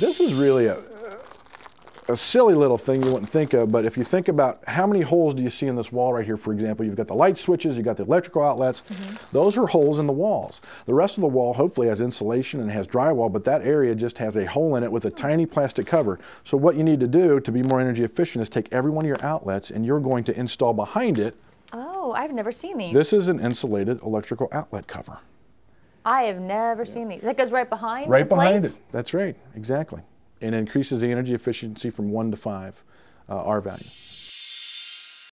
This is really a, a silly little thing you wouldn't think of, but if you think about how many holes do you see in this wall right here, for example, you've got the light switches, you've got the electrical outlets, Mm-hmm. those are holes in the walls. The rest of the wall hopefully has insulation and has drywall, but that area just has a hole in it with a tiny plastic cover. So what you need to do to be more energy efficient is take every one of your outlets and you're going to install behind it, Oh, I've never seen these. this is an insulated electrical outlet cover. I have never seen these. That goes right behind. Right behind plate? it. That's right, exactly. And increases the energy efficiency from one to five uh, R value.